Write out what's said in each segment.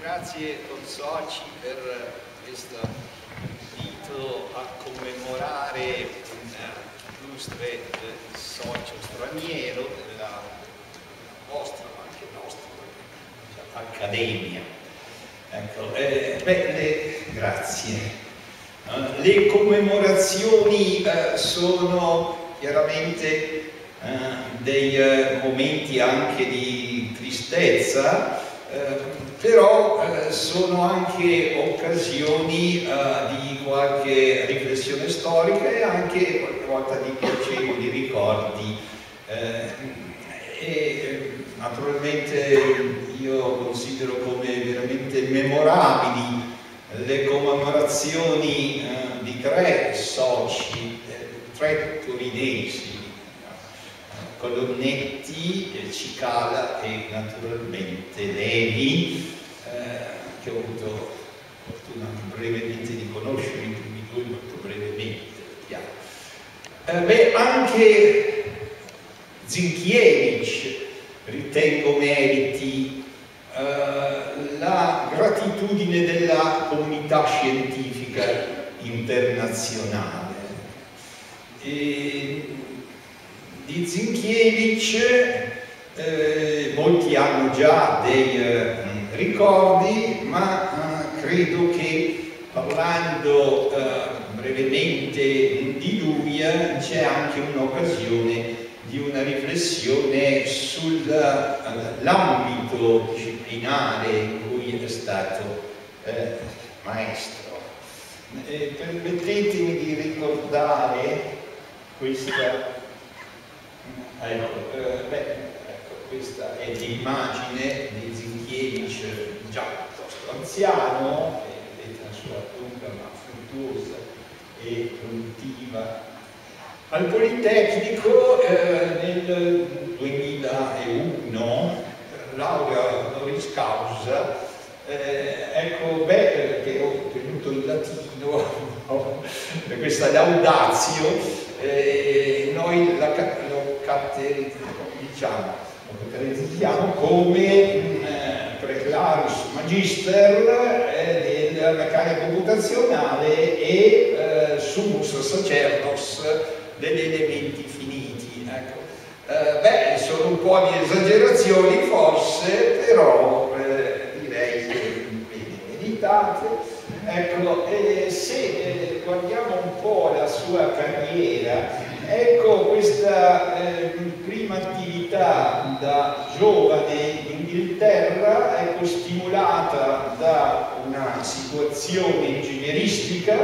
Grazie Consoci per questo invito a commemorare un illustre eh, socio straniero della vostra, ma anche nostra, diciamo, accademia. Ecco, eh, beh, le, grazie. Uh, le commemorazioni uh, sono chiaramente uh, dei momenti anche di tristezza, però sono anche occasioni di qualche riflessione storica e anche qualche volta di piacevoli ricordi. e naturalmente io considero come veramente memorabili le commemorazioni eh, di tre soci, eh, tre torinesi, Colonnetti, Cicala e naturalmente Levi, eh, che ho avuto fortuna brevemente di conoscere, i primi due molto brevemente. Eh, beh, anche Zinchievich ritengo meriti eh, la gratitudine della comunità scientifica internazionale. E di Zinkiewicz eh, molti hanno già dei eh, ricordi, ma eh, credo che parlando eh, brevemente di lui c'è anche un'occasione di una riflessione sull'ambito disciplinare in cui è stato eh, maestro. Eh, permettetemi di ricordare questa, ecco, eh, beh, ecco, questa è l'immagine di Zinchievich già piuttosto anziano, vedete la sua lunga ma fruttuosa e produttiva. Al Politecnico eh, nel 2001, laurea honoris causa, eh, ecco, beh, che ho ottenuto in latino questa laudazio, eh, noi la, lo caratterizziamo, diciamo, come eh, preclarus magister eh, della meccanica computazionale e eh, sumus sacerdos degli elementi finiti. Ecco. Eh, beh, sono un po' di esagerazioni forse, però eh, direi che meditate. Ecco, se guardiamo un po' la sua carriera, ecco questa eh, prima attività da giovane in Inghilterra, ecco, stimolata da una situazione ingegneristica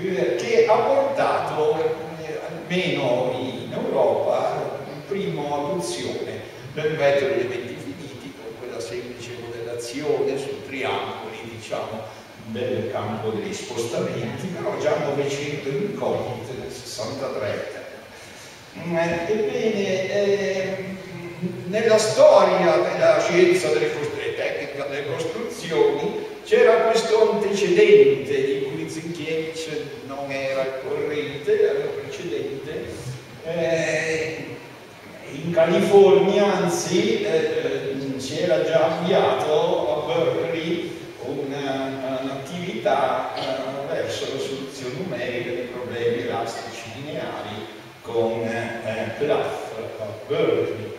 eh, che ha portato almeno in Europa, un primo adozione del metodo degli eventi finiti con quella semplice modellazione su triangoli, diciamo, del campo degli spostamenti, però già 900 incognite nel 63. Mm, ebbene, eh, nella storia della scienza delle, tecnica delle costruzioni c'era questo antecedente di cui Zinkiewicz non era il corrente, era il precedente. Eh, in California, anzi, eh, si era già avviato a Berkeley un'attività uh, verso la soluzione numerica dei problemi elastici lineari con a Berkeley.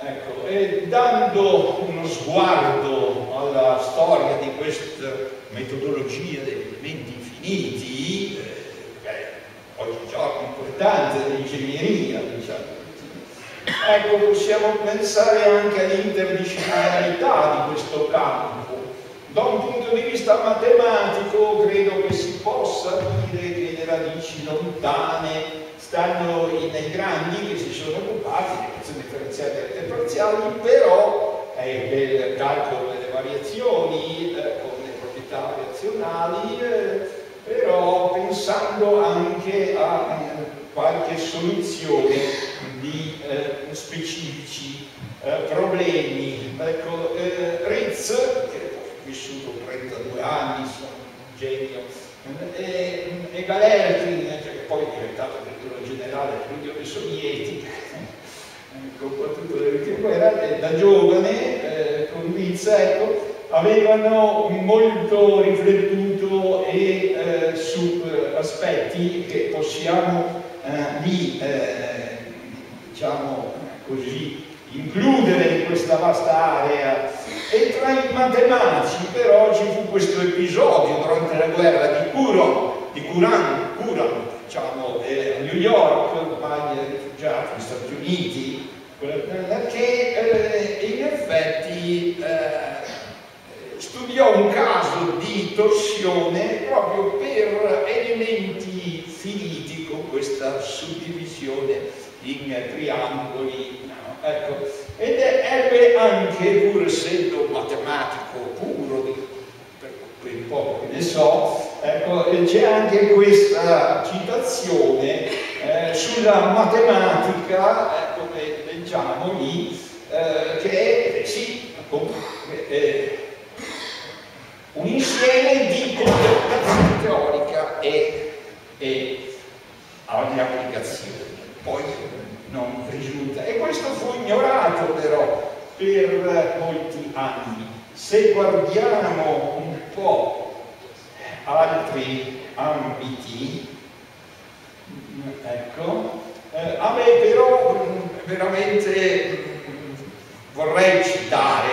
Ecco, e dando uno sguardo alla storia di questa metodologia degli elementi infiniti, eh, beh, oggigiorno importante dell'ingegneria, diciamo, ecco, possiamo pensare anche all'interdisciplinarità di questo campo. Da un punto di vista matematico credo che si possa dire che le radici lontane stanno nei grandi che si sono occupati di equazioni differenziali e rete parziali, però eh, del calcolo delle variazioni eh, con le proprietà variazionali, eh, però pensando anche a eh, qualche soluzione di eh, specifici eh, problemi. Ecco, Ritz, che ho vissuto 32 anni, sono un genio, e, e Galerkin, che poi è diventato direttore generale dell'Unione Sovietica, combattuto le ultime guerre, da giovane, eh, con Lizza, ecco, avevano molto riflettuto e, eh, su eh, aspetti che possiamo eh, lì, eh, diciamo così, includere in questa vasta area. E tra i matematici però ci fu questo episodio durante la guerra di Curon, di Curan, Curan diciamo, eh, New York, ormai rifugiati Stati Uniti, che eh, in effetti eh, studiò un caso di torsione proprio per elementi finiti con questa suddivisione in triangoli. No? Ecco. Ed ebbe anche, pur essendo matematico puro, per quel poco che ne so, ecco, c'è anche questa citazione eh, sulla matematica, ecco, che leggiamo lì, eh, che è sì, eh, un insieme di contemplazione teorica e, e applicazioni. Poi non risulta. E questo fu ignorato però per molti anni. Se guardiamo un po' altri ambiti, ecco, eh, a me però veramente vorrei citare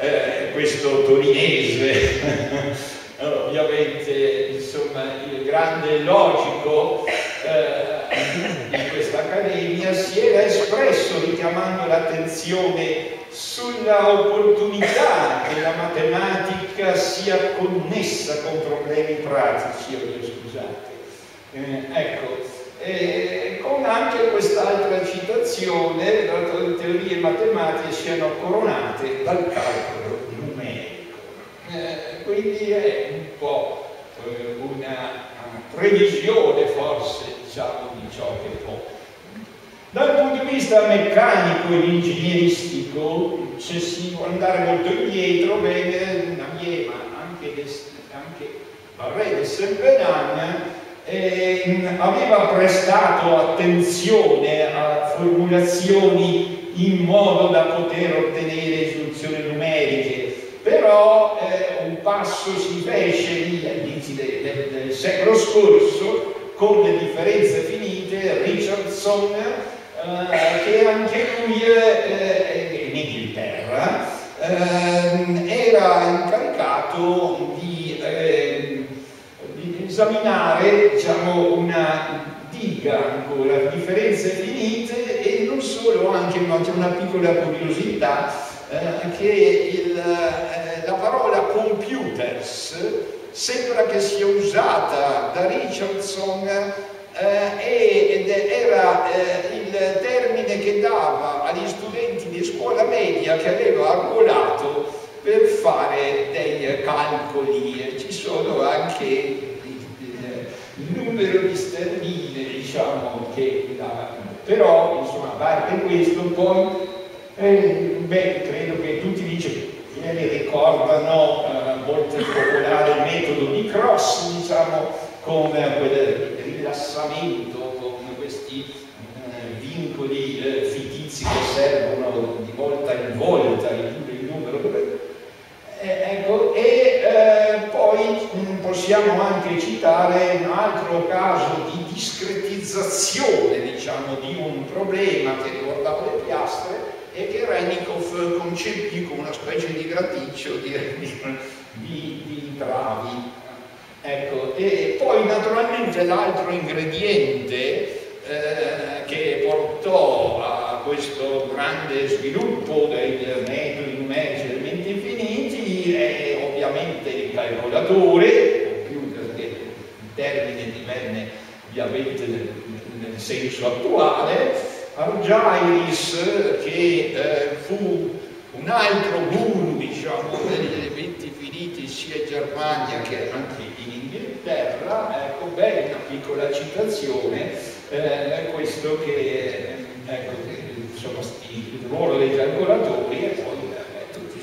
eh, questo torinese, ovviamente insomma il grande logico eh, di questa accademia si era espresso richiamando l'attenzione sulla opportunità che la matematica sia connessa con problemi pratici, scusate. Eh, ecco, eh, con anche quest'altra citazione, le teorie matematiche siano coronate dal calcolo numerico. Eh, quindi è un po' eh, una previsione forse diciamo, di ciò che può. Dal punto di vista meccanico e ingegneristico, se si può andare molto indietro, Navier, ma anche, anche Barret e Sempenan eh, aveva prestato attenzione a formulazioni in modo da poter ottenere istruzioni numeriche, però eh, un passo si fece lì all'inizio del, del, del secolo scorso con le differenze finite, Richardson, eh, che anche lui eh, in Inghilterra eh, era incaricato eh, esaminare diciamo, una diga ancora, differenze finite e non solo, anche, anche una piccola curiosità, eh, che il, eh, la parola computers sembra che sia usata da Richardson eh, ed era eh, il termine che dava agli studenti di scuola media che aveva argolato per fare dei calcoli. Ci sono anche numero di sterline, diciamo, che dava. Però, insomma, a parte questo, poi, eh, beh, credo che tutti dicono ieri ricordano eh, molto popolare il metodo di Cross, diciamo, come quel rilassamento, con questi eh, vincoli eh, fittizi che servono di volta in volta, possiamo anche citare un altro caso di discretizzazione, diciamo, di un problema che riguardava le piastre, e che Renikoff concepì come una specie di graticcio di, di, di, travi. Ecco, e poi naturalmente l'altro ingrediente eh, che portò a questo grande sviluppo dei metodi numerici elementi infiniti è ovviamente il calcolatore, termine divenne ovviamente nel, nel senso attuale, Argyris che eh, fu un altro guru diciamo, degli elementi finiti sia in Germania che anche in Inghilterra, ecco, beh, una piccola citazione, eh, questo che, ecco, insomma, il ruolo dei calcolatori e poi eh, tutti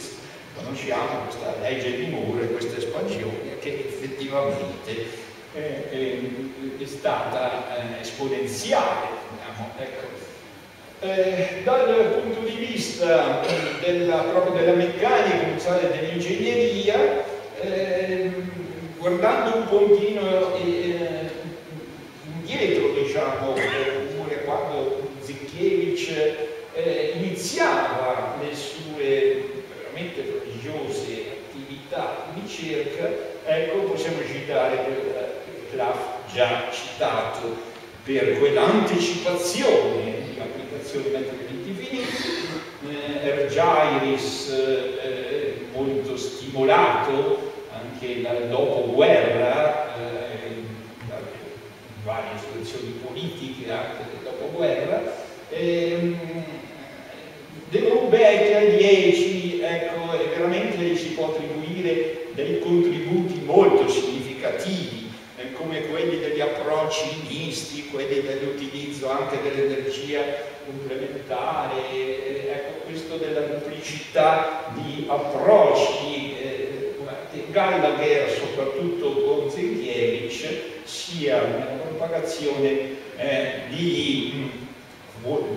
conosciamo questa legge di Moore, questa espansione che effettivamente eh, è stata eh, esponenziale. Diciamo, ecco Eh, dal punto di vista della, proprio della meccanica, dell'ingegneria, eh, guardando un pochino eh, indietro, diciamo, quando Zicchievich eh, iniziava le sue veramente prodigiose attività di ricerca, ecco, possiamo citare Klaff già citato per quell'anticipazione di applicazioni finiti, eh, Ergairis eh, molto stimolato anche dal dopoguerra, eh, da varie situazioni politiche anche del dopoguerra, ehm, De a 10, ecco, veramente si può attribuire dei contributi molto significativi, eh, come quelli degli approcci misti, quelli dell'utilizzo anche dell'energia complementare, eh, ecco, questo della duplicità di approcci. Eh, Gallagher, soprattutto con Zenkiewicz, sia una propagazione eh, di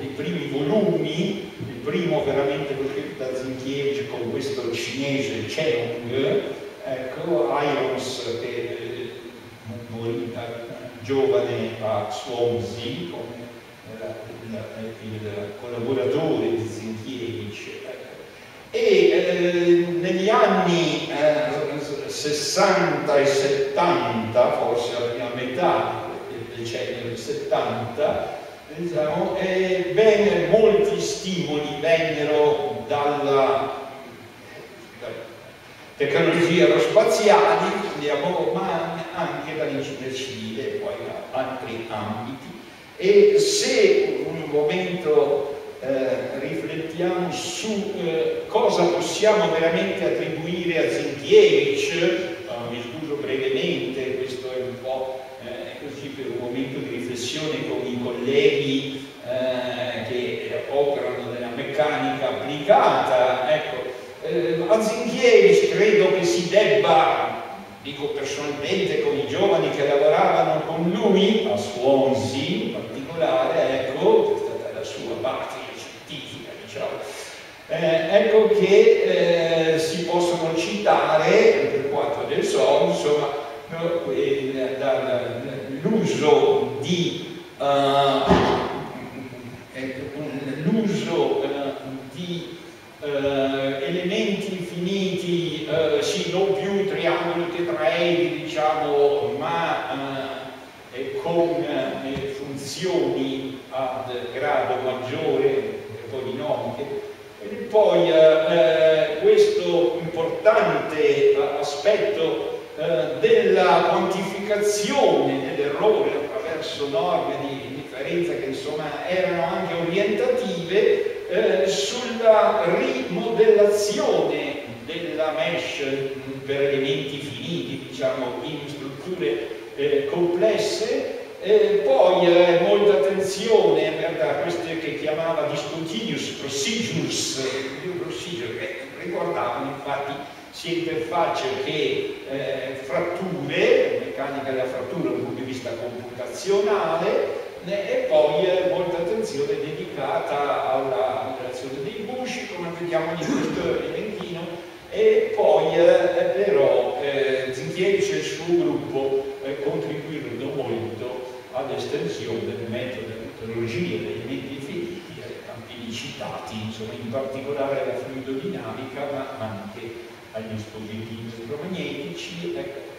i primi volumi, il primo veramente scritto da Zinchiege con questo cinese Cheung, ecco, Irons che morì giovane a Swansea il, collaboratore di ecco. e eh, negli anni eh, 60 e 70, forse a metà del decennio del 70, diciamo, e venne, molti stimoli vennero dalla tecnologie aerospaziali, diciamo, ma anche dall'ingegneria civile e poi da altri ambiti. E se un momento eh, riflettiamo su eh, cosa possiamo veramente attribuire a Zinkiewicz, eh, mi scuso brevemente, questo è un po' eh, così per un momento di riflessione con i colleghi eh, che operano nella meccanica applicata. Ecco, eh, a Zinchiewicz credo che si debba, dico personalmente con i giovani che lavoravano con lui, a Swansea in particolare, ecco, è stata la sua patria scientifica, diciamo, eh, ecco che eh, si possono citare, per quanto ne so, insomma, l'uso di uh, l'uso uh, di uh, elementi infiniti, sì, non più triangoli tetraedi, diciamo, ma con funzioni ad grado maggiore polinomiche. E poi questo importante aspetto eh, della quantificazione dell'errore attraverso norme di differenza che insomma erano anche orientative eh, sulla rimodellazione della mesh per elementi finiti, diciamo in strutture eh, complesse eh, poi eh, molta attenzione a queste che chiamava discontinuous procedures, procedure, che ricordavano infatti sia interfacce che eh, fratture, meccanica della frattura dal punto di vista computazionale e poi eh, molta attenzione dedicata alla relazione dei busci, come vediamo in questo elementino, e poi eh, però eh, Zinchievich e il suo gruppo eh, contribuirono molto all'estensione del metodo della metodologia degli elementi campi citati, insomma, in particolare alla fluidodinamica, ma anche agli dispositivi elettromagnetici. Ecco.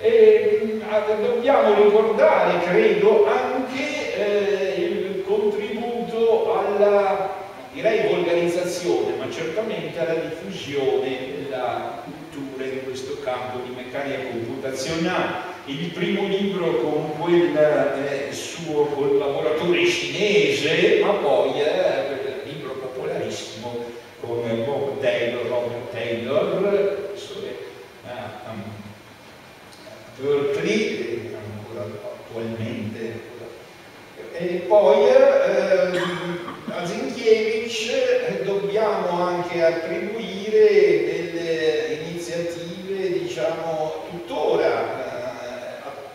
E, dobbiamo ricordare, credo, anche eh, il contributo alla, direi, volgarizzazione, ma certamente alla diffusione della cultura in questo campo di meccanica computazionale. Il primo libro con quel eh, suo collaboratore cinese, ma poi eh, il libro popolarissimo con Bob Taylor, Robert Taylor, professore a um, Berkeley, ancora attualmente. E poi eh, a Zinkiewicz dobbiamo anche attribuire delle iniziative, diciamo, tuttora eh,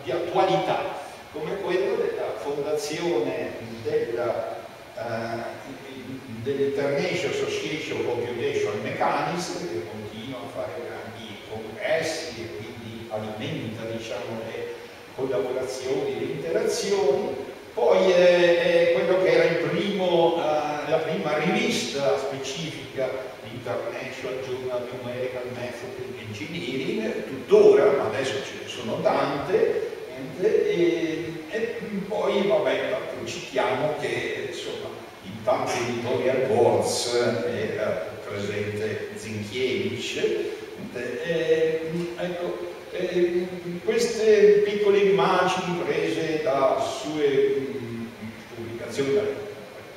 di attualità, come quella della fondazione della uh, dell'International Association of Computation Mechanics che continua a fare grandi congressi e quindi alimenta diciamo, le collaborazioni, le interazioni, poi è, è quello che era primo, uh, la prima rivista specifica International Journal Numerical Method Engineering, tuttora, ma adesso ce ne sono tante, e, e poi vabbè, citiamo che insomma in tanti editorial boards era presente Zinkiewicz, eh, ecco, eh, queste piccole immagini prese da sue mh, pubblicazioni, da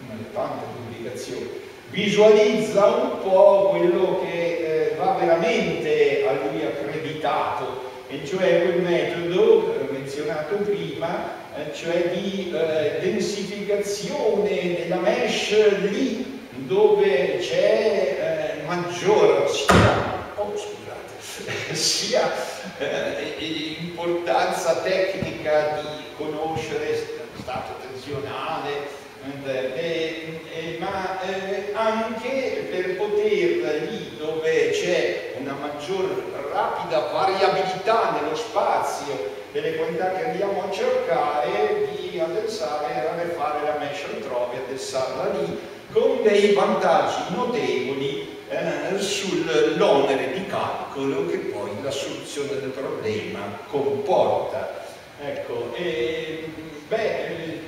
delle tante pubblicazioni, visualizza un po' quello che eh, va veramente a lui accreditato, e cioè quel metodo menzionato prima, eh, cioè di eh, densificazione della mesh lì dove c'è maggior sia, oh, scusate, sia importanza tecnica di conoscere stato tensionale, eh, eh, ma eh, anche per poter lì dove c'è una maggior rapida variabilità nello spazio delle qualità che andiamo a cercare di addensare e fare la mesh altrove, addensarla lì con dei vantaggi notevoli eh, sull'onere di calcolo che poi la soluzione del problema comporta. Ecco, e, beh,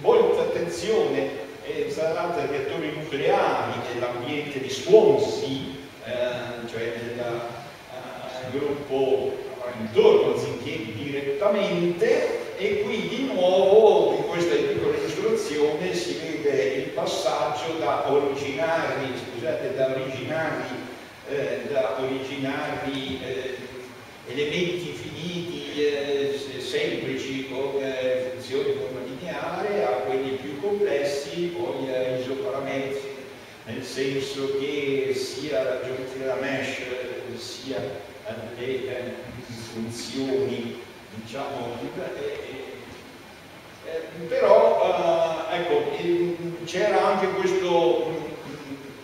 molta attenzione eh, sarà per reattori nucleari nell'ambiente di Swansea, eh, cioè nel eh, gruppo intorno a Zinchieri direttamente e qui di nuovo in questa piccola illustrazione si vede il passaggio da originari, scusate, da originari, eh, da originari eh, elementi finiti eh, semplici con funzioni con lineare a quelli più complessi, poi a isoparametri, nel senso che sia la geometria da mesh sia le eh, funzioni, diciamo, eh, eh, però eh, ecco, c'era anche questo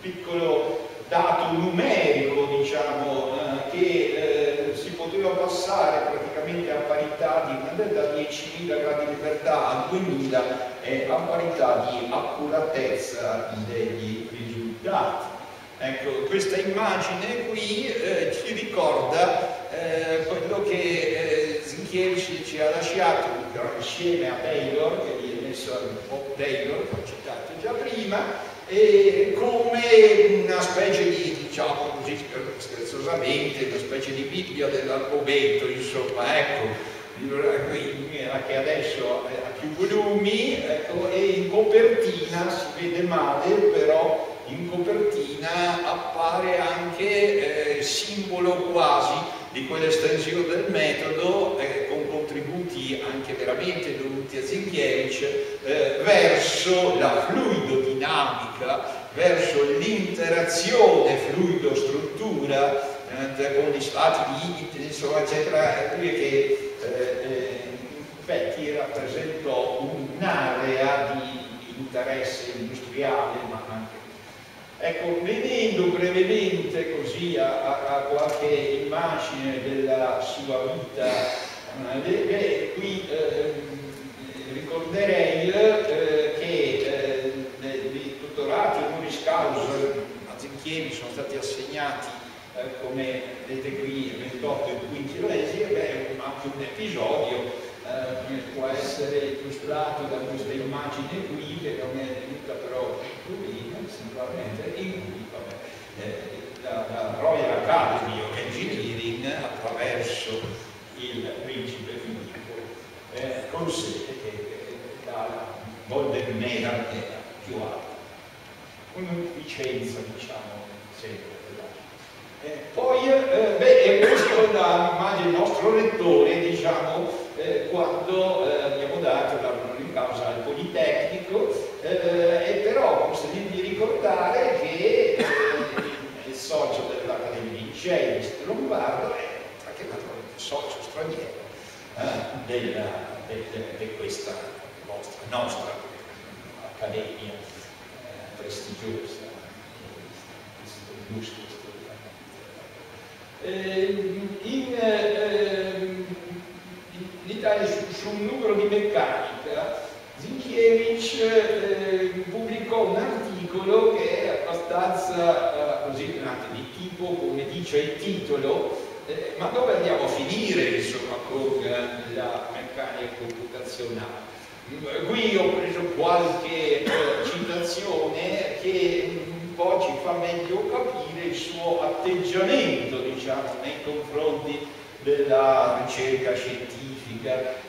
piccolo dato numerico, diciamo, eh, che eh, si poteva passare praticamente a parità di, da 10.000 gradi di libertà a 2.000 e a parità di accuratezza degli risultati. Ecco, questa immagine qui eh, ci ricorda eh, quello che eh, Zinchiewicz ci ha lasciato insieme a Taylor, che viene messo al Bob Taylor, che ho citato già prima, e come una specie di, diciamo così scherzosamente, una specie di Bibbia dell'argomento, insomma, ecco, che adesso ha più volumi, ecco, e in copertina si vede male, però in copertina appare anche eh, simbolo quasi di quell'estensione del metodo eh, con contributi anche veramente dovuti a Zinkiewicz eh, verso la fluidodinamica, verso l'interazione fluido-struttura eh, con gli stati limiti, insomma, eccetera, che eh, Betti rappresentò un'area di interesse industriale, ma Ecco, vedendo brevemente così a, a, a qualche immagine della sua vita, eh, beh, qui eh, ricorderei eh, che eh, di dottorato honoris causa a Zinchieri sono stati assegnati eh, come vedete qui 28 e 15 mesi, è anche un episodio che può essere illustrato da questa immagine qui che non è venuta però qui sicuramente, in cui vabbè, eh, la, la, Royal Academy of Engineering attraverso il principe Filippo eh, consente che la Golden Medal era più alta. Un'efficienza, diciamo, sempre. Eh, poi, eh, beh, e questo l'immagine del nostro lettore, diciamo, eh, quando eh, abbiamo dato la in causa al Politecnico, eh, e però consentite di ricordare che eh, il socio dell'Accademia di Licei, Lombardo, è anche naturalmente socio straniero di questa nostra, nostra accademia eh, prestigiosa, illustro storicamente. in, eh, in Italia su, su, un numero di meccanica Zinkiewicz eh, pubblicò un articolo che è abbastanza eh, così di tipo come dice il titolo eh, ma dove andiamo a finire insomma, con eh, la meccanica computazionale? Qui ho preso qualche eh, citazione che un po' ci fa meglio capire il suo atteggiamento diciamo, nei confronti della ricerca scientifica.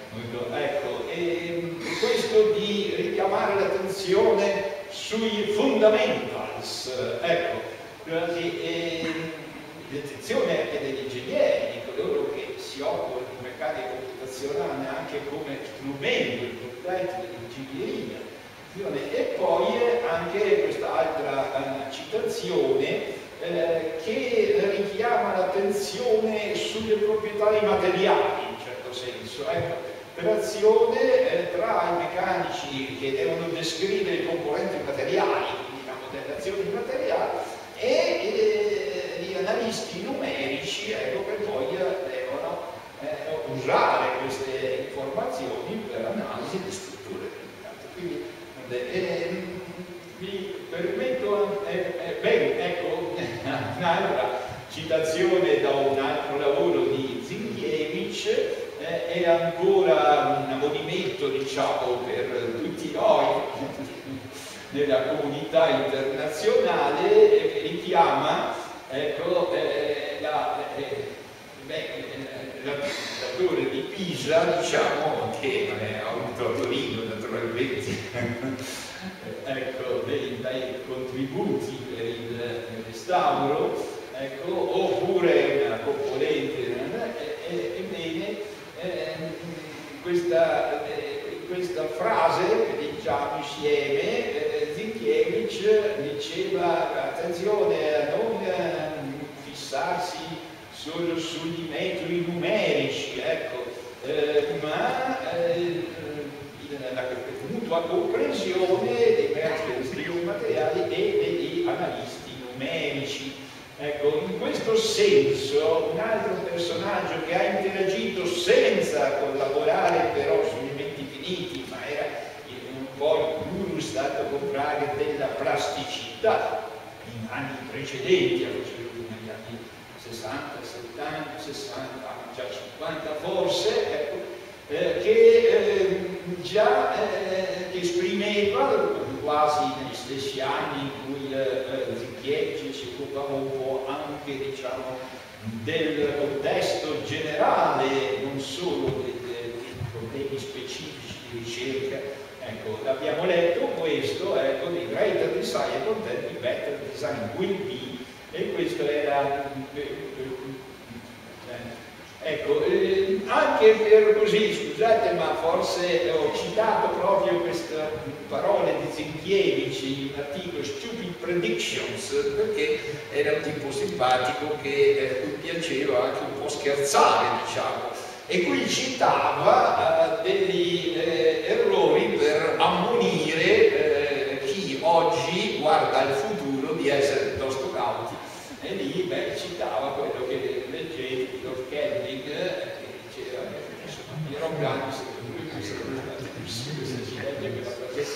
Ecco, e questo di richiamare l'attenzione sui fundamentals, ecco, l'attenzione anche degli ingegneri, di coloro che si occupano di meccanica computazionale anche come strumento importante dell'ingegneria. E poi anche quest'altra uh, citazione eh, che richiama l'attenzione sulle proprietà dei materiali, in certo senso. Ecco, relazione eh, tra i meccanici che devono descrivere i componenti materiali, quindi la modellazione di materiali, e eh, analisti numerici ecco, che poi devono eh, usare queste informazioni per analisi di strutture Quindi eh, vi permetto, eh, eh, beh, ecco, un'altra citazione da un altro lavoro di Zinkiewicz, eh, è ancora un ammonimento diciamo, per tutti noi nella comunità internazionale che richiama ecco, eh, la, eh, beh, la, la, torre di Pisa, diciamo, che ha avuto a Torino naturalmente ecco, dei, dei, contributi per il restauro, ecco, oppure una componente, eh, ebbene, eh, questa, eh, questa frase che diciamo insieme Zinkiewicz diceva attenzione a non eh, fissarsi solo sugli metodi numerici, ecco, eh, ma eh, la mutua comprensione dei mezzi degli materiali e degli analisti numerici. Ecco, in questo senso un altro personaggio che ha interagito senza collaborare però su elementi finiti, ma era un po' il guru stato comprare della plasticità in anni precedenti, negli anni 60, 70, 60, già 50 forse, ecco, eh, che eh, già eh, esprimeva quasi negli stessi anni in cui eh, Zicchieggi si occupava un po' anche diciamo, del contesto generale, non solo dei, dei problemi specifici di ricerca. Ecco, abbiamo letto questo, ecco, di greater design content, di better design will be, e questo era... Ecco, eh, anche per così, scusate, ma forse ho citato proprio queste parole di Zinkiewicz in un articolo Stupid Predictions, perché era un tipo simpatico che eh, piaceva anche un po' scherzare, diciamo. E qui citava eh, degli eh, errori per ammonire eh, chi oggi guarda al futuro di essere piuttosto cauti. E lì beh, citava quello che leggevi di Lord Kelvin eh, che diceva insomma Piero Grandi secondo lui sarebbero stati si legge quella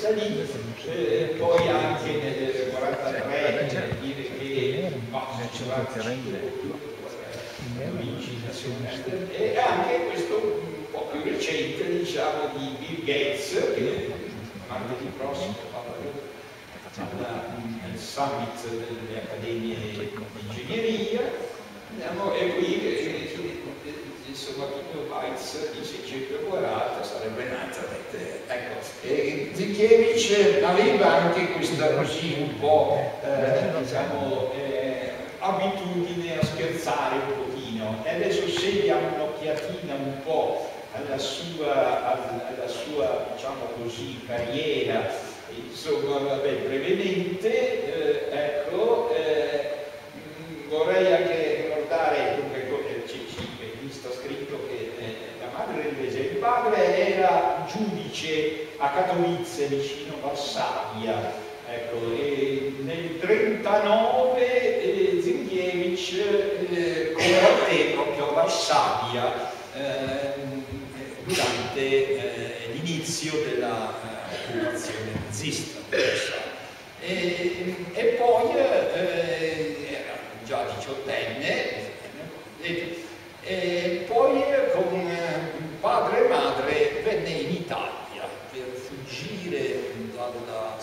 frasetta lì eh, poi anche nel 43 dire che va e anche questo un po' più recente diciamo di Bill Gates che martedì prossimo il summit delle accademie di ingegneria e qui insomma Pino Weitz di 640 sarebbe naturalmente ecco e Zinkiewicz aveva anche questa così un po' eh, diciamo eh, abitudine a scherzare un po' pochino e adesso se diamo un'occhiatina un po' alla sua, alla sua diciamo così, carriera, insomma, vabbè, brevemente, eh, ecco, eh, vorrei anche ricordare, dunque, ci, ci, sta scritto che eh, la madre del il padre era giudice radice a Katowice, vicino Varsavia. Ecco, nel 1939 eh, Zingiewicz eh, combatté proprio a Varsavia eh, durante eh, l'inizio della occupazione nazista. E, e, poi eh, era già diciottenne e, e poi con padre e madre venne in Italia per fuggire dalla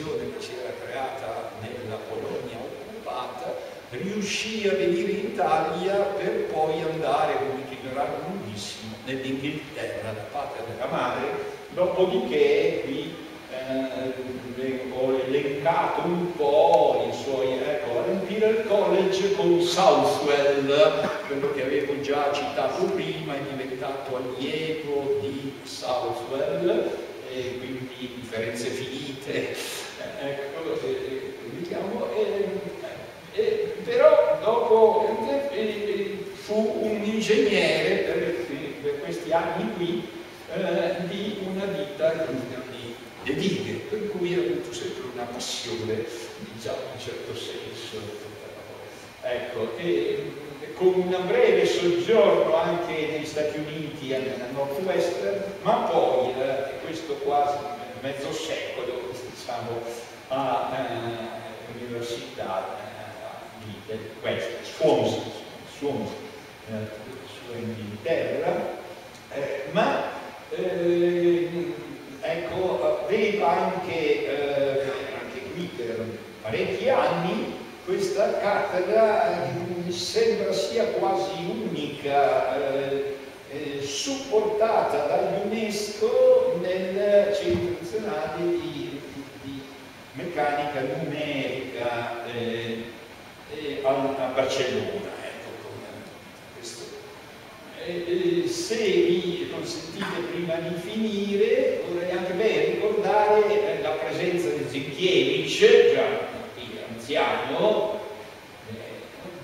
situazione che si era creata nella Polonia occupata, riuscì a venire in Italia per poi andare con un itinerario lunghissimo nell'Inghilterra da parte della madre, dopodiché qui eh, ho elencato un po' i suoi, ecco, all'Imperial College con Southwell, quello che avevo già citato prima, è diventato allievo di Southwell, e quindi differenze finite, ecco, diciamo, però dopo fu un ingegnere per, per questi anni qui eh, di una ditta le dighe, per cui ha avuto sempre una passione, diciamo, in un certo senso. Ecco, e con un breve soggiorno anche negli Stati Uniti, nel nord-west, ma poi, eh, questo quasi mezzo secolo, diciamo, all'università eh, di West, Swansea, Swansea eh, su Inghilterra, eh, ma eh, ecco, aveva anche, eh, anche qui per parecchi anni. Questa cattedra mi sembra sia quasi unica, eh, eh, supportata dall'UNESCO nel Centro Nazionale di, di Meccanica Numerica eh, eh, a Barcellona. Eh, se mi consentite prima di finire, vorrei anche bene ricordare eh, la presenza di Zinchiewicz, già anziano,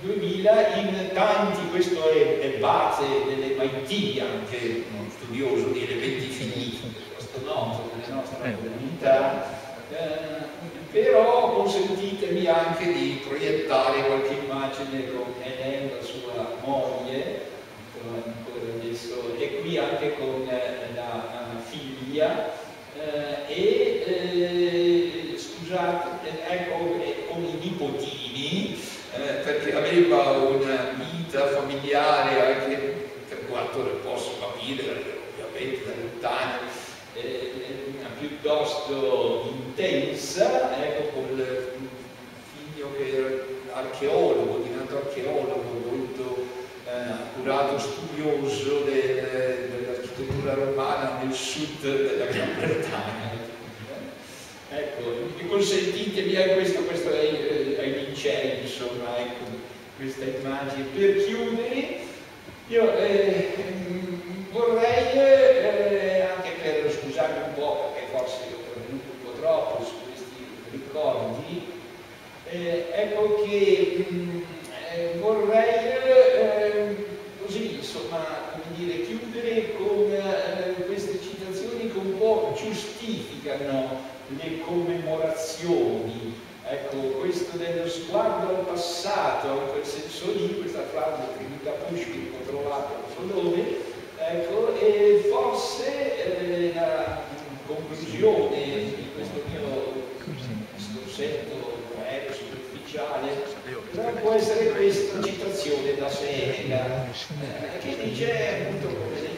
2000 eh, in tanti, questo è, è base delle MIT, anche uno studioso di elementi finiti, questo noto della nostra comunità, eh, però consentitemi anche di proiettare qualche immagine con Helen, la sua moglie, adesso, e qui anche con eh, la figlia. Eh, e eh, scusate, ecco, con i nipotini perché aveva una vita familiare anche per quanto ne capire, ovviamente da lontano, eh, piuttosto intensa, ecco, col figlio che era archeologo, diventato archeologo, molto accurato studioso del, dell'architettura romana nel sud della Gran Bretagna. Ecco, consentitemi, eh, questo, questo è ai, ai Lincei, insomma, ecco, questa immagine. Per chiudere, io eh, vorrei, eh, anche per scusarmi un po', perché forse ho venuto un po' troppo su questi ricordi, eh, ecco che mh, eh, vorrei eh, così, insomma, dire, chiudere con eh, queste citazioni che un po' giustificano le commemorazioni. Ecco, questo dello sguardo al passato, in quel senso lì, questa frase attribuita a Pushkin che ho trovato non so dove, ecco, e forse eh, la conclusione di questo mio storsetto poetico superficiale può essere questa citazione da Seneca, eh, che dice appunto,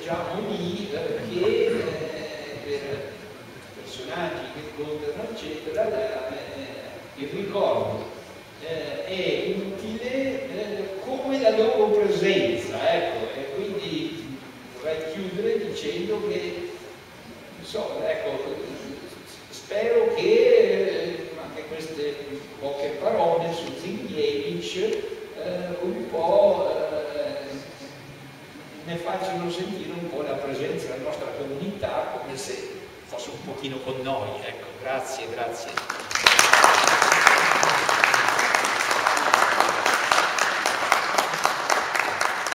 leggiamo lì, eh, che eh, per personaggi che contano, eccetera, eh, il ricordo è utile come la loro presenza, ecco, e quindi vorrei chiudere dicendo che, so, ecco, spero che anche queste poche parole su Zingiewicz eh, un po' ne facciano sentire un po' la presenza della nostra comunità come se fosse un pochino con noi. Ecco, grazie, grazie.